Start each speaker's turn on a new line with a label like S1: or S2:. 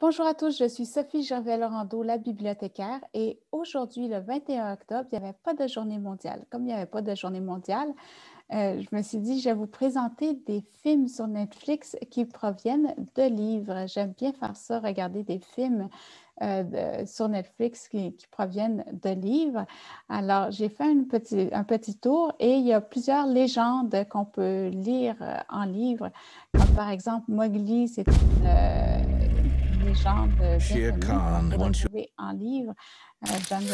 S1: Bonjour à tous, je suis Sophie Gervais-Laurando, la bibliothécaire, et aujourd'hui, le 21 octobre, il n'y avait pas de journée mondiale. Comme il n'y avait pas de journée mondiale, euh, je me suis dit, je vais vous présenter des films sur Netflix qui proviennent de livres. J'aime bien faire ça, regarder des films euh, sur Netflix qui, proviennent de livres. Alors, j'ai fait un petit, un petit tour et il y a plusieurs légendes qu'on peut lire euh, en livre, comme par exemple Mowgli, c'est une, légende bien connue, en livre. John